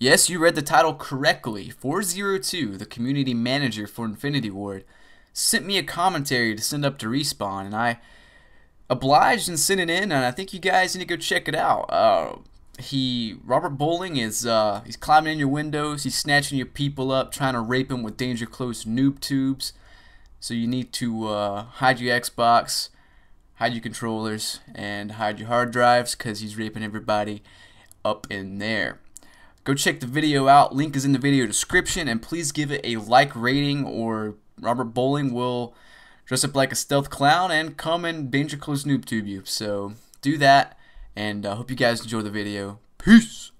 Yes, you read the title correctly. 402, the community manager for Infinity Ward, sent me a commentary to send up to Respawn, and I obliged and sent it in, and I think you guys need to go check it out. Uh, he Robert Bowling is uh, he's climbing in your windows, he's snatching your people up, trying to rape them with danger close noob tubes. So you need to uh, hide your Xbox, hide your controllers, and hide your hard drives because he's raping everybody up in there. Go check the video out. Link is in the video description, and please give it a like rating, or Robert Bowling will dress up like a stealth clown and come and danger close noob tube you. So do that, and I uh, hope you guys enjoy the video. Peace.